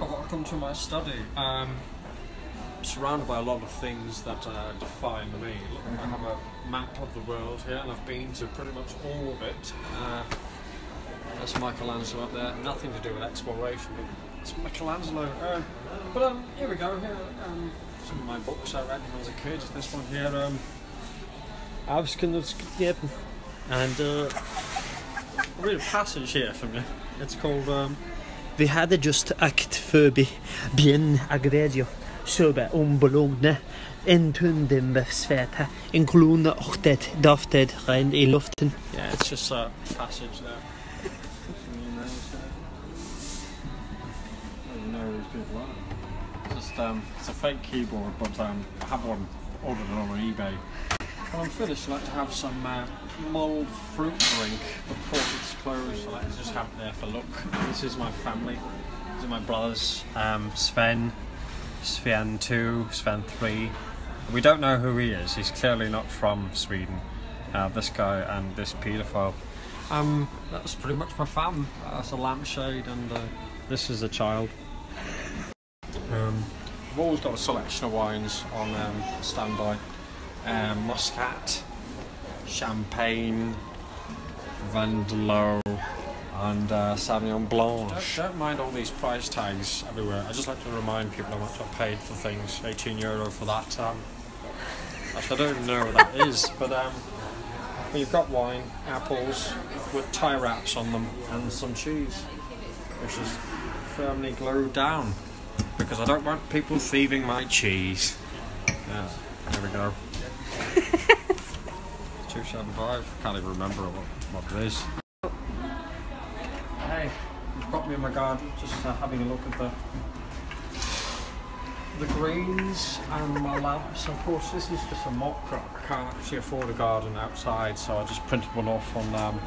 welcome to my study. Um, surrounded by a lot of things that uh, define me. Look, I have a map of the world here, and I've been to pretty much all of it. Uh, that's Michelangelo up there. Nothing to do with exploration, it's Michelangelo. Uh, but um, here we go. Here, um, some of my books I read when I was a kid. This one here, um, Avskunftsknepen. And uh, I'll read a passage here from you. It's called um, Vi hade just akt förbi bien agredio söbe om Bologna en tunde med sveta en klona ochtet dafted rein i luften Yeah, it's just a passage there. Just um, it's a fake keyboard, but um, I have one ordered it on eBay. When I'm finished, I like to have some uh, mulled fruit drink, but. I just it there for look. This is my family. These are my brothers, um, Sven, Sven two, Sven three. We don't know who he is. He's clearly not from Sweden. Uh, this guy and this paedophile. Um, that's pretty much my fam. That's a lampshade, and uh, this is a child. Um, I've always got a selection of wines on um, standby. Um, Muscat, Champagne, Vandelo, and uh, Sauvignon Blanc. Don't, don't mind all these price tags everywhere. I just like to remind people how much I paid for things. 18 euro for that. Um, actually, I don't even know what that is, but um, well, you've got wine, apples with tie wraps on them, and some cheese, which is firmly glued down because I don't want people thieving my cheese. Yeah, there we go. 275, can't even remember what, what it is. Me in my garden, just uh, having a look at the the greens and my lamps. Of course, this is just a mock crop. I can't actually afford a garden outside, so I just printed one off on um,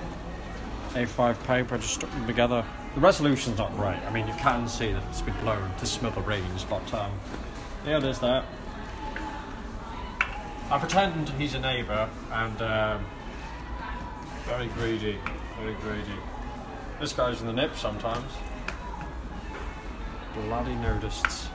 A5 paper, I just stuck them together. The resolution's not great. I mean, you can see that it's been blown to smithereens, but um, yeah, it is there. I pretend he's a neighbour and um, very greedy, very greedy. This guy's in the nip sometimes. Bloody nudists.